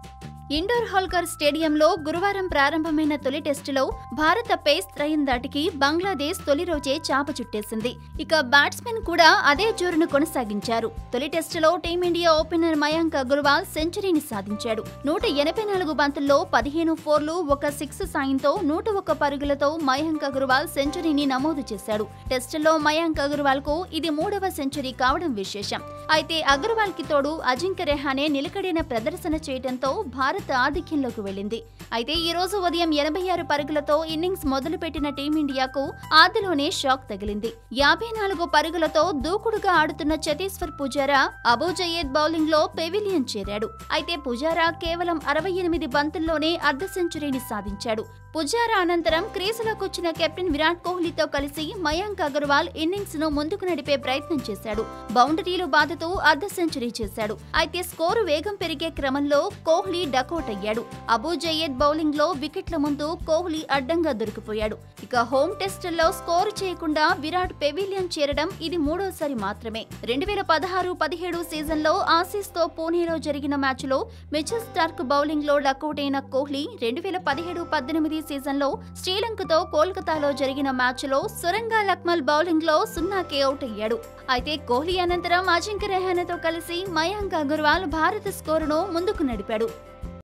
you indoor Holkar స్టేడియంలో గురువారం ప్రారంభమైన తొలి టెస్టులో భారత పేస్ త్రయం దాటికి బంగ్లాదేశ్ తొలి రోజే చాప చుట్టేసింది. ఇక బ్యాట్స్మెన్ కూడా అదే జోరును కొనసాగించారు. తొలి టెస్టులో Team India opener Mayank Agarwal సెంచరీని సాధించాడు. నూట ఎనభై నాలుగు బంతుల్లో పదిహేను ఫోర్లు ఒక సిక్స్ సాయంతో నూట ఒక్క పరుగులతో మయాంక్ అగర్వాల్ సెంచరీని నమోదు చేశాడు. టెస్టులో మయాంక్ అగర్వాల్కు ఇది మూడవ సెంచరీ కావడం విశేషం. అయితే అగర్వాల్కి తోడు అజింక్య రెహానే నిలకడైన ప్రదర్శన చేయడంతో భారత్ ఆధిక్యంలోకి వెళ్ళింది. అయితే ఈ రోజు ఉదయం ఎనభై ఆరు పరుగులతో ఇన్నింగ్స్ మొదలుపెట్టిన టీమిండియాకు ఆదిలోనే షాక్ తగిలింది. యాభై నాలుగు పరుగులతో దూకుడుగా ఆడుతున్న ఛతీశ్వర్ పుజారా అబూ బౌలింగ్లో పెవిలియన్ చేరాడు. అయితే పుజారా కేవలం అరవై ఎనిమిది బంతుల్లోనే అర్ధ సెంచరీని సాధించాడు. పుజారా అనంతరం క్రీజులోకి వచ్చిన కెప్టెన్ విరాట్ కోహ్లీతో కలిసి మయాంక్ అగర్వాల్ ఇన్నింగ్స్ను ముందుకు నడిపే ప్రయత్నం చేశాడు. బౌండరీలు బాదుతూ అర్ధ సెంచరీ చేశాడు. అయితే స్కోరు వేగం పెరిగే క్రమంలో కోహ్లీ డకౌట్ అయ్యాడు అబూ జయద్ బౌలింగ్లో వికెట్ల ముందు కోహ్లీ అడ్డంగా దొరికిపోయాడు. ఇక హోమ్ టెస్టుల్లో స్కోరు చేయకుండా విరాట్ పెవిలియన్ చేరడం ఇది మూడోసారి మాత్రమే. రెండు వేల పదహారు పదిహేడు సీజన్లో ఆసీస్తో పూణేలో జరిగిన మ్యాచ్లో మిచెల్ స్టార్క్ బౌలింగ్లో అయిన కోహ్లీ రెండు వేల పదిహేడు పద్దెనిమిది సీజన్లో శ్రీలంకతో కోల్కతాలో జరిగిన మ్యాచ్లో సురంగా లక్మల్ బౌలింగ్లో సున్నాకి అవుట్ అయ్యాడు అయితే కోహ్లీ అనంతరం అజింక్య రెహానాతో కలిసి మయాంక్ అగర్వాల్ భారత స్కోరును ముందుకు నడిపాడు.